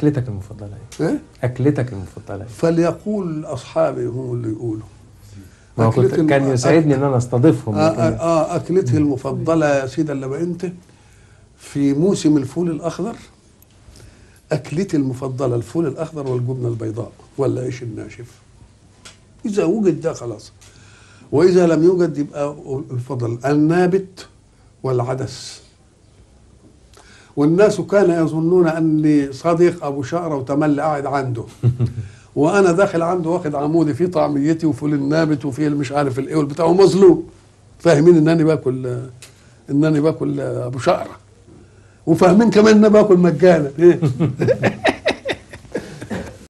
أكلتك المفضلة إيه؟ إيه؟ أكلتك المفضلة إيه؟ فليقول أصحابي هم اللي يقولوا. ما هو كنت أكلة كان يسعدني إن أنا أستضيفهم آه, آه, آه أكلته المفضلة يا سيدي اللي أنت في موسم الفول الأخضر أكلتي المفضلة الفول الأخضر والجبنة البيضاء والعيش الناشف. إذا وجد ده خلاص. وإذا لم يوجد يبقى الفضل النابت والعدس. والناس كان يظنون أني صديق أبو شقرة وتملي قاعد عنده. وأنا داخل عنده واخد عمودي فيه طعميتي وفول النابت وفيه مش عارف الايه والبتاع ومظلوم. فاهمين إنني باكل إنني باكل أبو شقره وفاهمين كمان ان أنا باكل مجانا؟